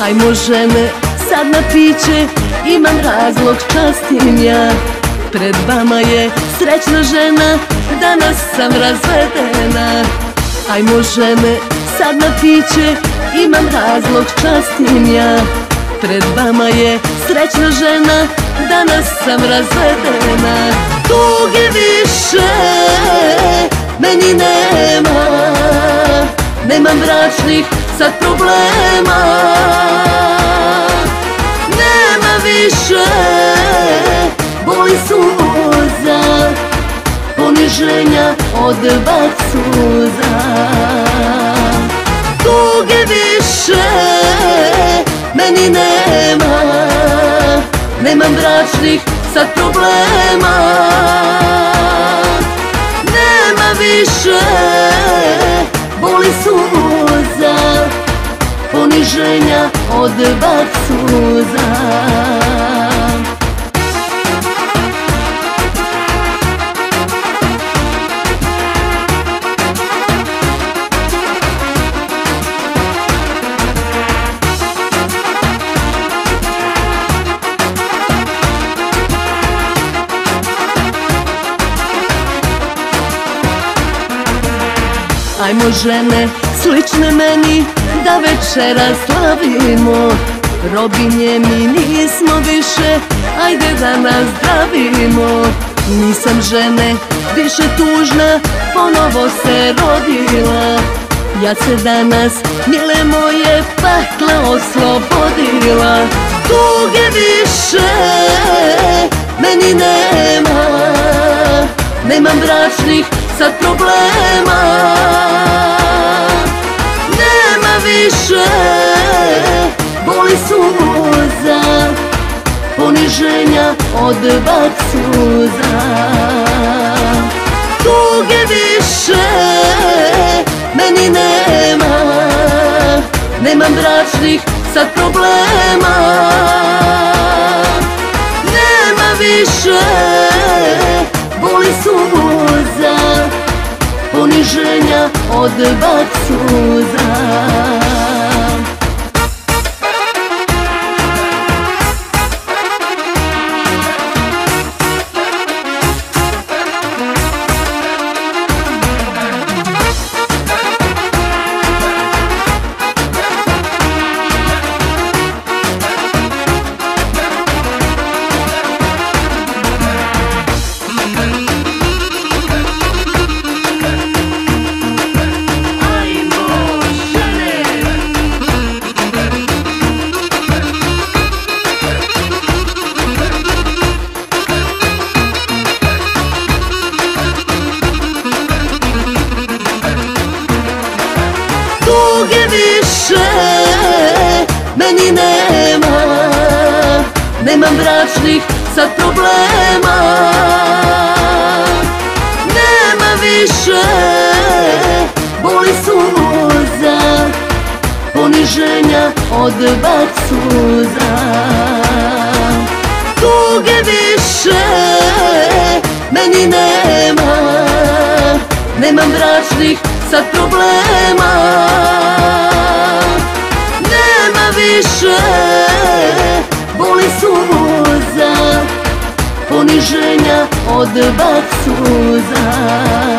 Ajmo žene, sad na piće Imam razlog, častim ja. Pred vama je srećna žena Danas sam razvedena. Ajmo žene, sad na piće Imam razlog, častim ja. Pred vama je srećna žena Danas sam razvedena. Tuge više meni nema. Nemam bračnih sad problema. Nema više boli suza Poniženja od bak suza. Tuge više meni nema Nemam bračnih sad problema Poniženja od bak suza. Ajmo žene, slične meni, da večera slavimo. Robinje mi nismo više, ajde da nas zdravimo. Nisam žene, više tužna, ponovo se rodila. Ja se danas, mile moje, pakla oslobodila. Tuge više, meni nema. Nemam bračnih sad problema Više. Boli suza Poniženja od bak suza Tuge više meni nema. Nemam bračnih sad problema. Nema više boli suza Poniženja od bak suza meni nema Nemam bračnih sad problema. Nema više boli suza Poniženja od bak suza. Tuge više meni nema Nemam bračnih sad problema Poniženja od bak suza